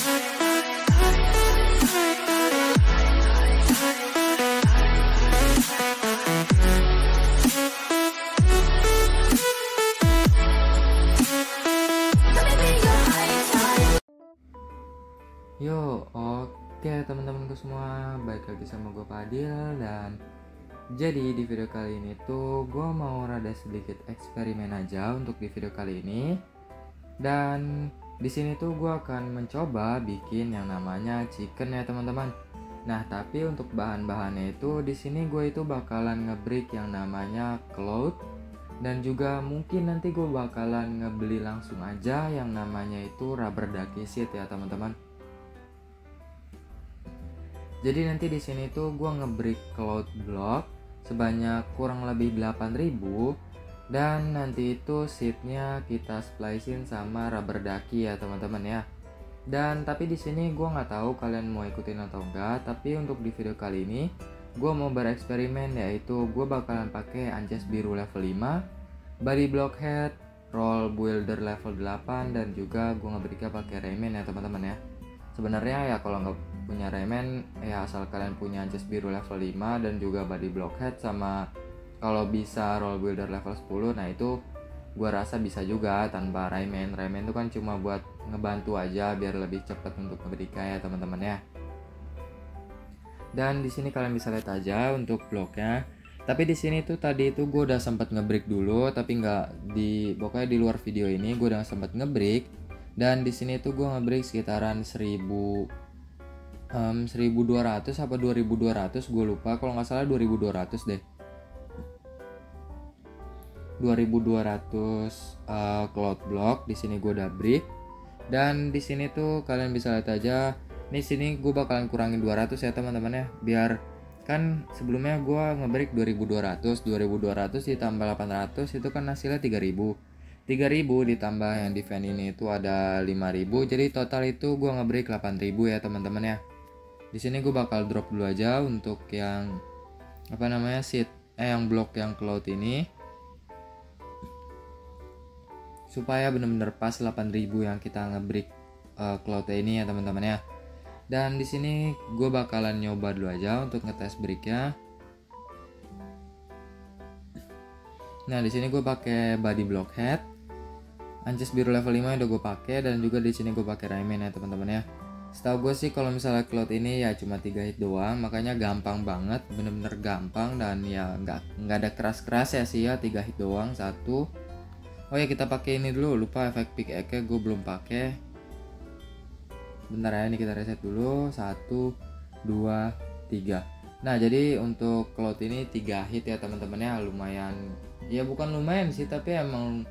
Yo, oke teman-temanku semua, balik lagi sama gue Padil dan jadi di video kali ini tuh gue mau rada sedikit eksperimen aja untuk di video kali ini. Dan di sini tuh gue akan mencoba bikin yang namanya chicken ya teman-teman. Nah tapi untuk bahan-bahannya itu di sini gue itu bakalan ngebreak yang namanya cloud dan juga mungkin nanti gue bakalan ngebeli langsung aja yang namanya itu rubber ducky seat ya teman-teman. Jadi nanti di sini tuh gue ngebreak cloud block sebanyak kurang lebih 8000 dan nanti itu seatnya kita splicein sama rubber ducky ya teman-teman ya. Dan tapi di sini gue nggak tahu kalian mau ikutin atau enggak. Tapi untuk di video kali ini gue mau bereksperimen yaitu gue bakalan pakai anjas biru level 5, body block head, roll builder level 8 dan juga gue ngeberikan pakai Rayman ya teman-teman ya. Sebenarnya ya kalau nggak punya Rayman ya asal kalian punya anjas biru level 5 dan juga body block head sama kalau bisa roll builder level 10 nah itu gua rasa bisa juga tanpa Rayman. Rayman itu kan cuma buat ngebantu aja biar lebih cepat untuk ngeberikan ya teman-teman ya. Dan di sini kalian bisa lihat aja untuk bloknya. Tapi di sini tuh tadi itu gue udah sempat ngebreak dulu tapi nggak di pokoknya di luar video ini gue udah sempat ngebreak. Dan di sini tuh gue ngebreak sekitaran 1000 um, 1200 apa 2200 gue lupa. Kalau nggak salah 2200 deh 2200 uh, cloud block di sini gue udah break. Dan di sini tuh kalian bisa lihat aja nih sini gue bakalan kurangin 200 ya teman-teman ya. Biar kan sebelumnya gue ngebreak 2200 2200 ditambah 800 itu kan hasilnya 3000 3000 ditambah yang di fan ini itu ada 5000 jadi total itu gue ngebreak 8000 ya teman-teman ya. Di sini gue bakal drop dulu aja untuk yang apa namanya seat eh yang blok yang cloud ini supaya bener-bener pas 8000 yang kita ngebreak uh, cloud ini ya teman-teman ya. Dan di sini gue bakalan nyoba dulu aja untuk ngetes breaknya. Nah di sini gue pakai body block head anjas biru level 5 udah gue pakai dan juga di sini gue pakai Rayman ya teman-teman ya. Setahu gue sih kalau misalnya cloud ini ya cuma tiga hit doang, makanya gampang banget, bener-bener gampang dan ya nggak nggak ada keras-keras ya sih ya tiga hit doang satu. Oh ya kita pakai ini dulu, lupa efek pick eke gue belum pakai. Bentar ya ini kita reset dulu. Satu dua tiga. Nah jadi untuk cloud ini tiga hit ya teman-teman ya. Lumayan ya bukan lumayan sih tapi emang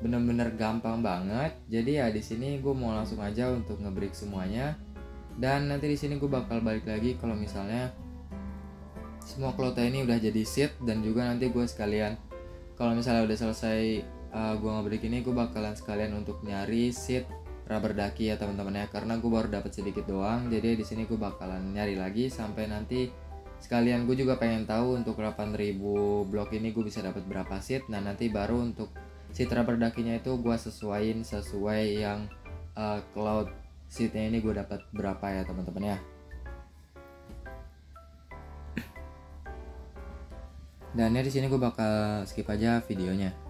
bener-bener gampang banget. Jadi ya di sini gue mau langsung aja untuk ngebreak semuanya. Dan nanti di sini gue bakal balik lagi kalau misalnya semua klota ini udah jadi seat dan juga nanti gue sekalian kalau misalnya udah selesai uh, gue ngebreak ini gue bakalan sekalian untuk nyari seat rubber ducky ya teman-teman ya. Karena gue baru dapat sedikit doang jadi di sini gue bakalan nyari lagi sampai nanti sekalian. Gue juga pengen tahu untuk 8000 blok ini gue bisa dapat berapa seat nah nanti baru untuk citra berdakinya itu gue sesuaiin sesuai yang uh, cloud seatnya ini gue dapat berapa ya teman-teman ya. Dan ya di sini gue bakal skip aja videonya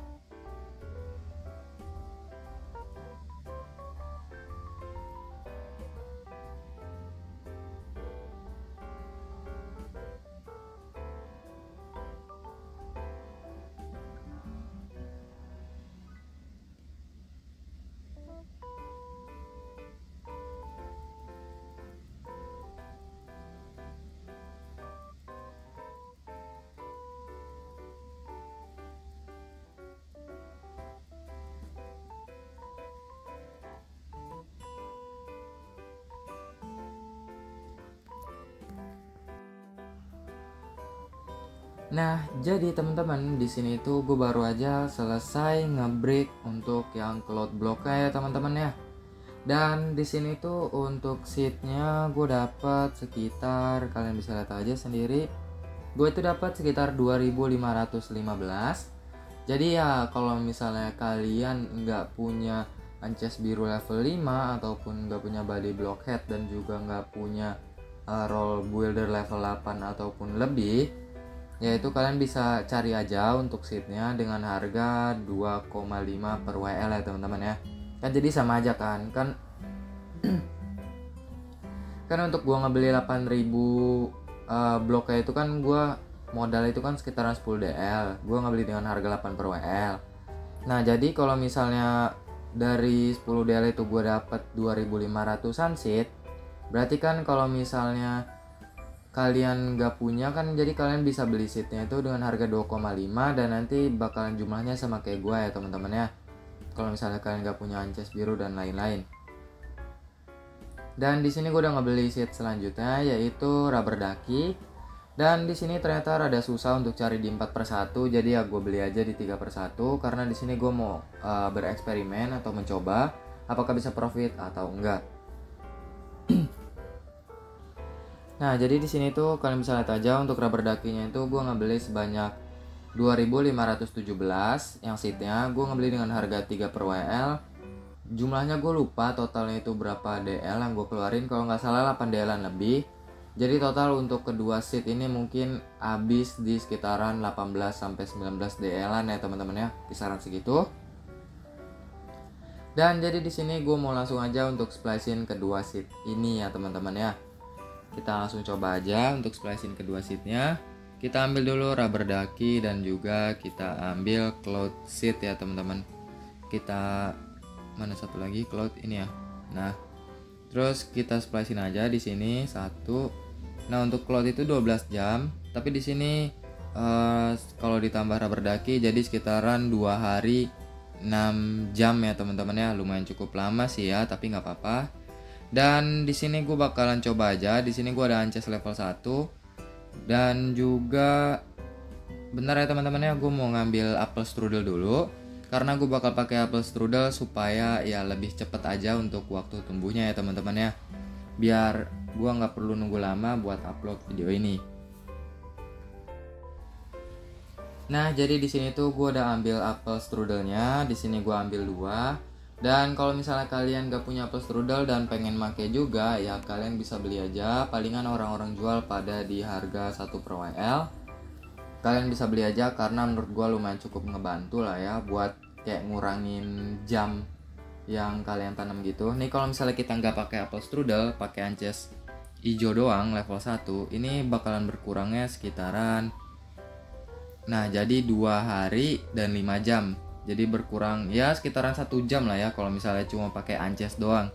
Nah, jadi teman-teman di sini tuh gue baru aja selesai ngebreak untuk yang cloud block ya teman-teman ya. Dan di sini tuh untuk seatnya gue dapat sekitar kalian bisa lihat aja sendiri. Gue itu dapat sekitar 2515. Jadi ya kalau misalnya kalian nggak punya Ances biru level 5 ataupun nggak punya body blockhead dan juga nggak punya uh, roll builder level 8 ataupun lebih yaitu kalian bisa cari aja untuk seatnya dengan harga 2,5 per WL ya teman-teman ya. Kan jadi sama aja kan? Kan kan untuk gua ngebeli 8000 uh, bloknya itu kan gua modal itu kan sekitaran 10 DL gua ngebeli dengan harga 8 per WL nah jadi kalau misalnya dari 10 DL itu gua dapat 2500an seat berarti kan kalau misalnya kalian gak punya kan jadi kalian bisa beli seatnya itu dengan harga 2,5 dan nanti bakalan jumlahnya sama kayak gue ya teman-teman ya kalau misalnya kalian gak punya ances biru dan lain-lain dan di sini gue udah ngebeli seat selanjutnya yaitu rubber ducky. Dan di sini ternyata rada susah untuk cari di 4 per 1 jadi ya gue beli aja di 3 per 1 karena di sini gue mau uh, bereksperimen atau mencoba apakah bisa profit atau enggak. nah, jadi di sini tuh kalian bisa lihat aja untuk rubber ducky-nya itu gue ngebeli sebanyak 2517 yang seatnya gue ngebeli dengan harga 3 per WL jumlahnya gue lupa totalnya itu berapa DL yang gue keluarin. Kalau nggak salah 8 DL lebih. Jadi total untuk kedua seat ini mungkin habis di sekitaran 18 sampai 19 DL ya teman-teman ya kisaran segitu. Dan jadi di sini gue mau langsung aja untuk splicing kedua seat ini ya teman-teman ya kita langsung coba aja untuk splicing kedua seatnya. Kita ambil dulu rubber ducky dan juga kita ambil cloud seat ya teman-teman. Kita mana satu lagi? Cloud ini ya. Nah terus kita splicing aja di sini satu. Nah untuk cloud itu 12 jam. Tapi di sini uh, kalau ditambah rubber ducky jadi sekitaran dua hari 6 jam ya teman-teman ya. Lumayan cukup lama sih ya tapi nggak apa-apa dan di sini gue bakalan coba aja. Di sini gue ada ances level 1 dan juga benar ya teman-teman ya gue mau ngambil apple strudel dulu. Karena gue bakal pakai apple strudel supaya ya lebih cepet aja untuk waktu tumbuhnya ya teman-teman ya. Biar gue nggak perlu nunggu lama buat upload video ini. Nah jadi di sini tuh gue udah ambil apple strudelnya. Di sini gue ambil dua dan kalau misalnya kalian gak punya apple strudel dan pengen make juga ya kalian bisa beli aja. Palingan orang-orang jual pada di harga 1 per WL kalian bisa beli aja karena menurut gue lumayan cukup ngebantu lah ya buat kayak ngurangin jam yang kalian tanam gitu. Nih kalau misalnya kita nggak pakai apple strudel pakai ances hijau doang level 1 ini bakalan berkurangnya sekitaran nah jadi dua hari dan 5 jam jadi berkurang ya sekitaran satu jam lah ya kalau misalnya cuma pakai ances doang.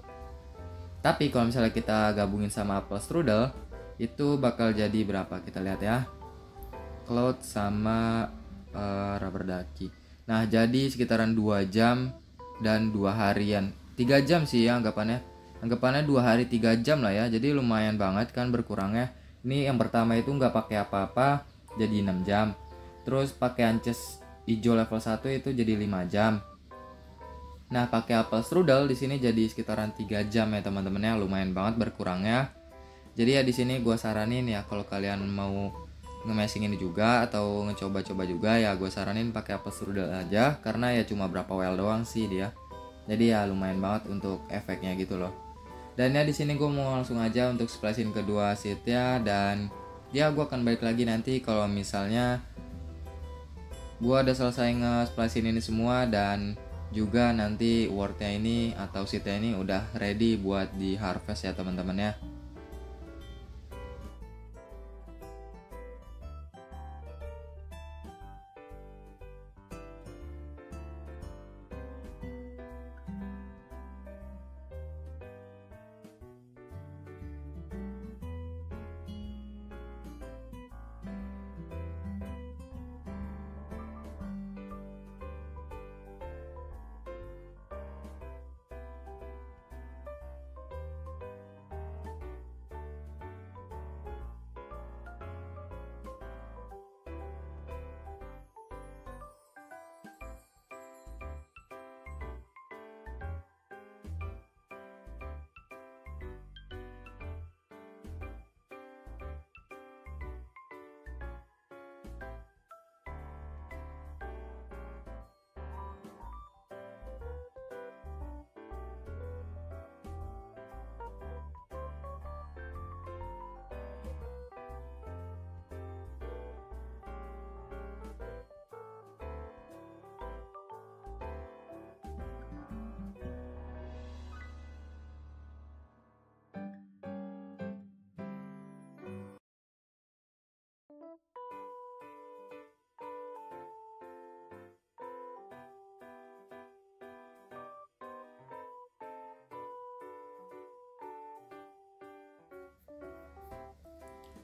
Tapi kalau misalnya kita gabungin sama apple strudel itu bakal jadi berapa? Kita lihat ya. Cloud sama uh, rubber ducky. Nah jadi sekitaran 2 jam dan dua harian. Tiga jam sih ya anggapannya. Anggapannya dua hari tiga jam lah ya. Jadi lumayan banget kan berkurangnya. Ini yang pertama itu nggak pakai apa-apa jadi 6 jam. Terus pakai ances hijau level 1 itu jadi 5 jam. Nah, pakai apple strudel di sini jadi sekitaran 3 jam ya teman-teman ya, lumayan banget berkurangnya. Jadi ya di sini gua saranin ya kalau kalian mau nge ini juga atau ngecoba-coba juga ya gue saranin pakai apple strudel aja. Karena ya cuma berapa well doang sih dia. Jadi ya lumayan banget untuk efeknya gitu loh. Dan ya di sini gue mau langsung aja untuk splashin kedua seatnya. Dan ya gue akan balik lagi nanti kalau misalnya gue udah selesai nge-splashin ini semua dan juga nanti wordnya ini atau seatnya ini udah ready buat di harvest ya teman-teman ya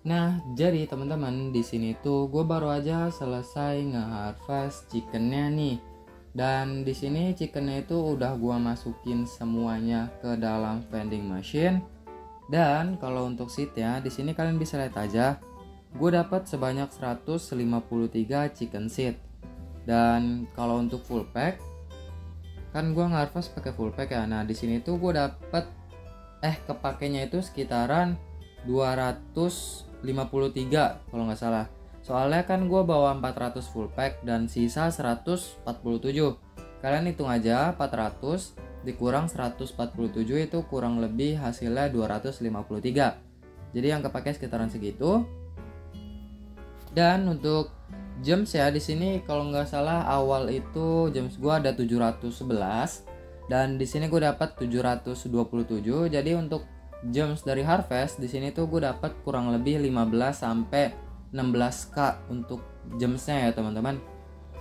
Nah, jadi teman-teman di sini tuh gue baru aja selesai nge-harvest chickennya nih. Dan di sini chickennya itu udah gue masukin semuanya ke dalam vending machine. Dan kalau untuk seatnya di sini kalian bisa lihat aja, gue dapat sebanyak 153 chicken seat. Dan kalau untuk full pack, kan gue nge-harvest pakai full pack ya. Nah di sini tuh gue dapat eh kepakainya itu sekitaran 200 53 kalau nggak salah. Soalnya kan gue bawa 400 full pack dan sisa 147 kalian hitung aja 400 dikurang 147 itu kurang lebih hasilnya 253 jadi yang kepake sekitaran segitu. Dan untuk James ya di sini kalau nggak salah awal itu James gue ada 711 dan di sini gue dapat 727 jadi untuk gems dari harvest di sini tuh gue dapat kurang lebih 15 sampai 16k untuk gemsnya ya teman-teman.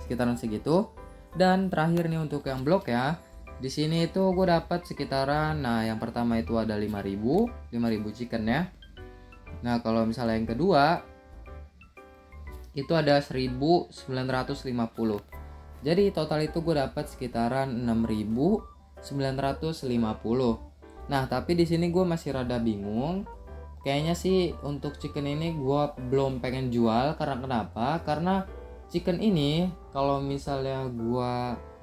Sekitaran segitu. Dan terakhir nih untuk yang blok ya di sini itu gue dapat sekitaran nah yang pertama itu ada 5000 5000 chicken ya. Nah kalau misalnya yang kedua itu ada 1950 jadi total itu gue dapat sekitaran 6950 Nah, tapi di sini gue masih rada bingung. Kayaknya sih untuk chicken ini gue belum pengen jual karena kenapa? Karena chicken ini kalau misalnya gue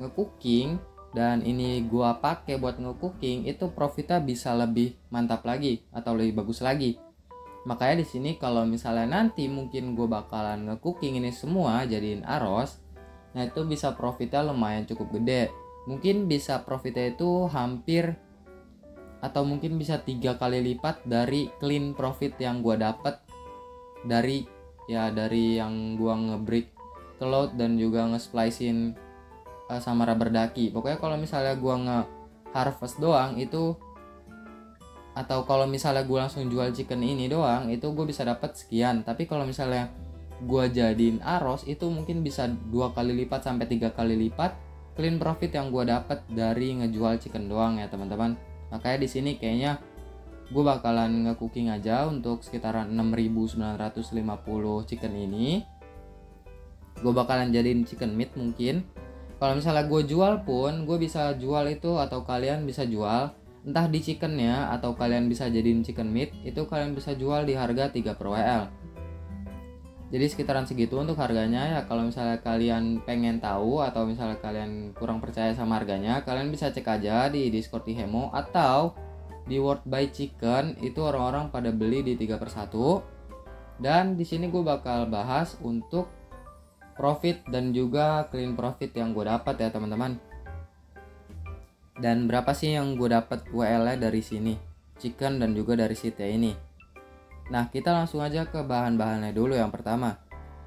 nge-cooking dan ini gue pakai buat nge-cooking itu profitnya bisa lebih mantap lagi atau lebih bagus lagi. Makanya di sini kalau misalnya nanti mungkin gue bakalan nge-cooking ini semua jadiin aros, nah itu bisa profitnya lumayan cukup gede. Mungkin bisa profitnya itu hampir atau mungkin bisa tiga kali lipat dari clean profit yang gue dapat dari ya dari yang gue ngebreak cloud dan juga nge-splicein uh, sama rubber ducky. Pokoknya kalau misalnya gue nge harvest doang itu atau kalau misalnya gue langsung jual chicken ini doang itu gue bisa dapat sekian. Tapi kalau misalnya gue jadiin aros itu mungkin bisa dua kali lipat sampai tiga kali lipat clean profit yang gue dapat dari ngejual chicken doang ya teman-teman makanya di sini kayaknya gue bakalan nge-cooking aja untuk sekitaran 6950 chicken ini. Gue bakalan jadiin chicken meat mungkin. Kalau misalnya gue jual pun gue bisa jual itu atau kalian bisa jual. Entah di chickennya atau kalian bisa jadiin chicken meat itu kalian bisa jual di harga 3 per WL jadi sekitaran segitu untuk harganya ya. Kalau misalnya kalian pengen tahu atau misalnya kalian kurang percaya sama harganya kalian bisa cek aja di discord di Hemo atau di World by Chicken. Itu orang-orang pada beli di 3 per 1 dan di sini gue bakal bahas untuk profit dan juga clean profit yang gue dapat ya teman-teman. Dan berapa sih yang gue dapat WL dari sini? Chicken dan juga dari site ini Nah, kita langsung aja ke bahan-bahannya dulu yang pertama.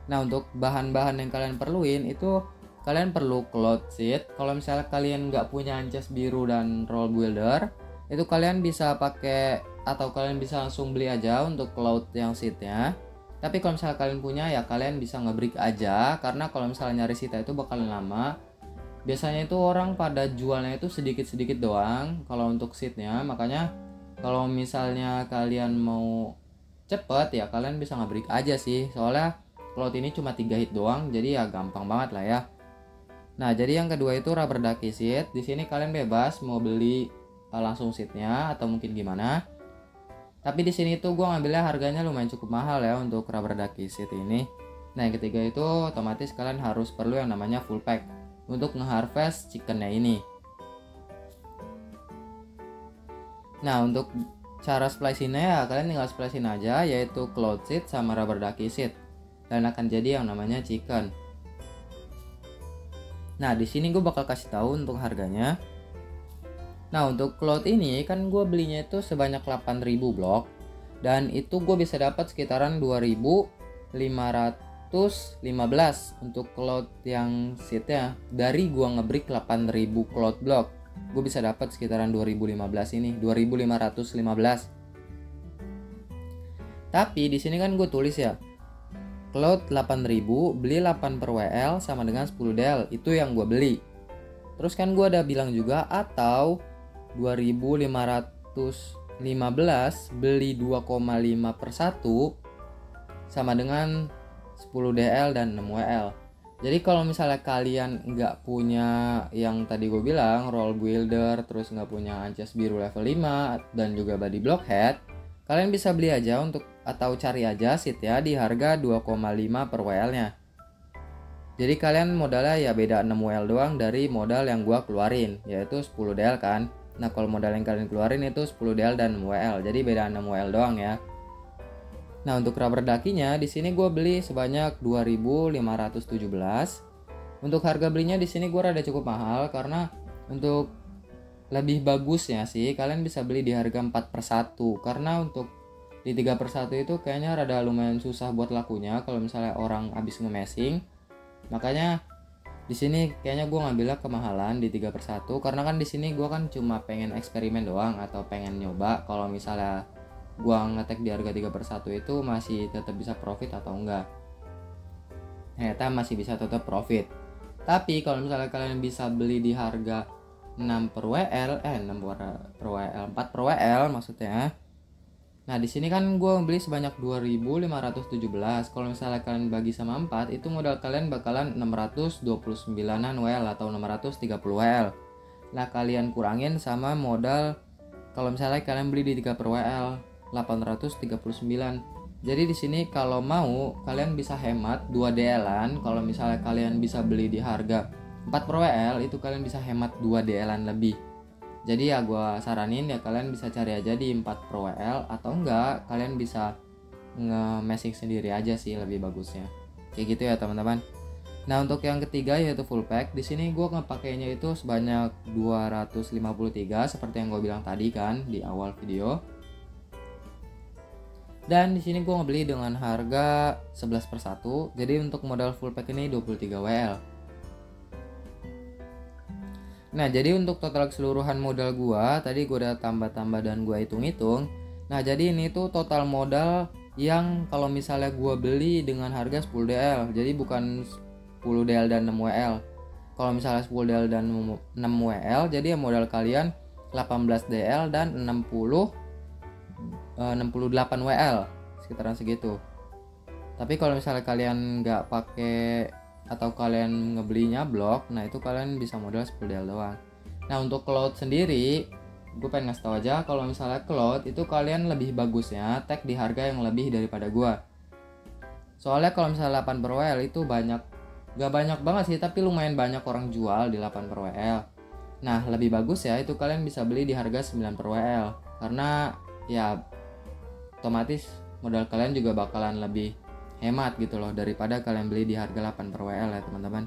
Nah, untuk bahan-bahan yang kalian perluin itu kalian perlu cloth sheet. Kalau misalnya kalian nggak punya ancas biru dan roll builder, itu kalian bisa pakai atau kalian bisa langsung beli aja untuk cloth yang sheetnya. Tapi kalau misalnya kalian punya ya kalian bisa ngebreak aja karena kalau misalnya nyari sheet itu bakalan lama. Biasanya itu orang pada jualnya itu sedikit-sedikit doang kalau untuk sheetnya. Makanya kalau misalnya kalian mau cepet ya kalian bisa ngebreak aja sih. Soalnya cloud ini cuma 3 hit doang jadi ya gampang banget lah ya. Nah jadi yang kedua itu rubber ducky seat di sini kalian bebas mau beli uh, langsung seatnya atau mungkin gimana. Tapi di sini tuh gue ngambilnya harganya lumayan cukup mahal ya untuk rubber ducky seat ini. Nah yang ketiga itu otomatis kalian harus perlu yang namanya full pack untuk ngeharvest chickennya ini. Nah untuk Cara splicingnya ya kalian tinggal splicing aja yaitu cloud seed sama rubber ducky seed dan akan jadi yang namanya chicken. Nah di sini gue bakal kasih tahu untuk harganya. Nah untuk cloud ini kan gue belinya itu sebanyak 8000 blok dan itu gue bisa dapat sekitaran 2515 untuk cloud yang seatnya dari gue ngebreak 8000 cloud block gue bisa dapat sekitaran 2015 ini 2515 tapi di sini kan gue tulis ya Cloud 8000 beli 8 per WL sama dengan 10 DL itu yang gue beli. Terus kan gue ada bilang juga atau 2515 beli 2,5 per 1 sama dengan 10 DL dan 6 WL jadi kalau misalnya kalian nggak punya yang tadi gue bilang roll builder terus nggak punya ancas biru level 5 dan juga body blockhead kalian bisa beli aja untuk atau cari aja seat ya di harga 2,5 per WL nya jadi kalian modalnya ya beda 6 WL doang dari modal yang gua keluarin yaitu 10 DL kan. Nah kalau modal yang kalian keluarin itu 10 DL dan 6 WL jadi beda 6 WL doang ya Nah untuk rubber dakinya di sini gue beli sebanyak 2.517. Untuk harga belinya di sini gue rada cukup mahal karena untuk lebih bagusnya sih kalian bisa beli di harga 4 per 1 karena untuk di 3 per 1 itu kayaknya rada lumayan susah buat lakunya kalau misalnya orang habis nge makanya di sini kayaknya gue ngambilnya kemahalan di 3 per 1 karena kan di sini gue kan cuma pengen eksperimen doang atau pengen nyoba. Kalau misalnya gua ngetek di harga 3 per 1 itu masih tetap bisa profit atau enggak ternyata masih bisa tetap profit tapi kalau misalnya kalian bisa beli di harga 6 per WL eh 6 per WL 4 per WL maksudnya Nah di sini kan gue beli sebanyak 2.517. Kalau misalnya kalian bagi sama 4, itu modal kalian bakalan 629an WL atau 630 WL. Nah kalian kurangin sama modal kalau misalnya kalian beli di 3 per WL. 839. Jadi di sini kalau mau kalian bisa hemat 2 DL-an kalau misalnya kalian bisa beli di harga 4 per WL itu kalian bisa hemat 2 DL-an lebih. Jadi ya gue saranin ya kalian bisa cari aja di 4 per WL atau enggak kalian bisa nge-messing sendiri aja sih lebih bagusnya. Kayak gitu ya teman-teman. Nah untuk yang ketiga yaitu full pack. Di sini gue ngepakainya itu sebanyak 253 seperti yang gue bilang tadi kan di awal video dan di sini gue ngebeli dengan harga 11 per 1 jadi untuk modal full pack ini 23 WL nah jadi untuk total keseluruhan modal gue tadi gue udah tambah-tambah dan gue hitung-hitung. Nah jadi ini tuh total modal yang kalau misalnya gue beli dengan harga 10 DL jadi bukan 10 DL dan 6 WL kalau misalnya 10 DL dan 6 WL jadi modal kalian 18 DL dan 60 68 eh, WL sekitaran segitu. Tapi kalau misalnya kalian nggak pakai atau kalian ngebelinya blok nah itu kalian bisa modal 10 DL doang. Nah untuk cloud sendiri gue pengen ngasih tau aja kalau misalnya cloud itu kalian lebih bagusnya tag di harga yang lebih daripada gue soalnya kalau misalnya 8 per WL itu banyak gak banyak banget sih tapi lumayan banyak orang jual di 8 per WL nah lebih bagus ya itu kalian bisa beli di harga 9 per WL karena ya otomatis modal kalian juga bakalan lebih hemat gitu loh daripada kalian beli di harga 8 per WL ya teman-teman.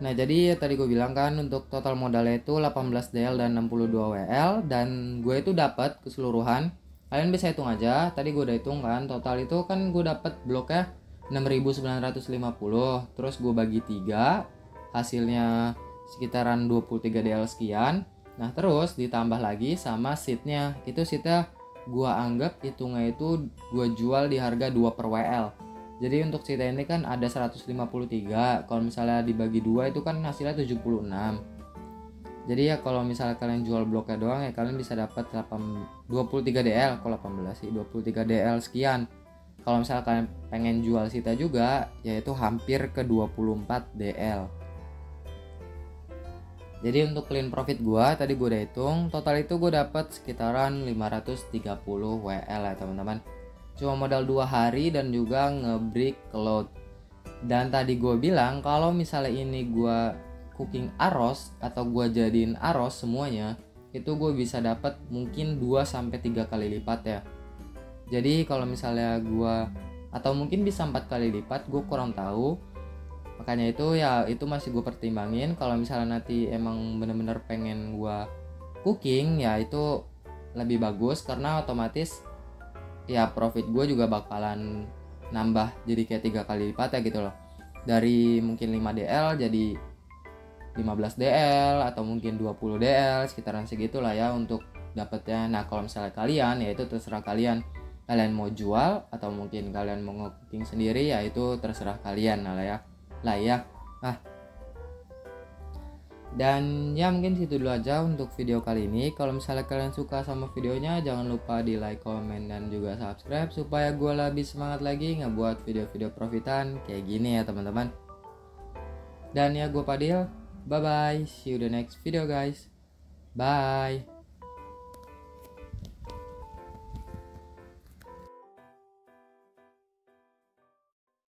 Nah jadi tadi gue bilang kan untuk total modalnya itu 18 DL dan 62 WL dan gue itu dapat keseluruhan. Kalian bisa hitung aja tadi gue udah hitung kan total itu kan gue dapat bloknya 6950 terus gue bagi 3 hasilnya sekitaran 23 DL sekian Nah terus ditambah lagi sama seatnya itu seatnya gua anggap hitungnya itu gua jual di harga 2 per WL jadi untuk seatnya ini kan ada 153 kalau misalnya dibagi dua itu kan hasilnya 76 jadi ya kalau misalnya kalian jual bloknya doang ya kalian bisa dapat 8, 23 DL kalau 18 sih 23 DL sekian. Kalau misalnya kalian pengen jual sita juga yaitu hampir ke 24 DL jadi untuk clean profit gua tadi gua udah hitung total itu gua dapat sekitaran 530 WL ya teman-teman. Cuma modal dua hari dan juga ngebreak load. Dan tadi gue bilang kalau misalnya ini gua cooking aros atau gua jadiin aros semuanya itu gue bisa dapat mungkin 2 sampai tiga kali lipat ya. Jadi kalau misalnya gua atau mungkin bisa empat kali lipat gue kurang tahu makanya itu ya itu masih gue pertimbangin. Kalau misalnya nanti emang bener-bener pengen gue cooking ya itu lebih bagus. Karena otomatis ya profit gue juga bakalan nambah jadi kayak tiga kali lipat ya gitu loh. Dari mungkin 5 DL jadi 15 DL atau mungkin 20 DL sekitaran segitulah ya untuk dapetnya. Nah kalau misalnya kalian ya itu terserah kalian. Kalian mau jual atau mungkin kalian mau cooking sendiri ya itu terserah kalian lah ya lah ya ah. Dan ya mungkin situ dulu aja untuk video kali ini. Kalau misalnya kalian suka sama videonya jangan lupa di like, comment, dan juga subscribe supaya gue lebih semangat lagi ngebuat video-video profitan kayak gini ya teman-teman. Dan ya gue Padil. Bye bye see you the next video guys. Bye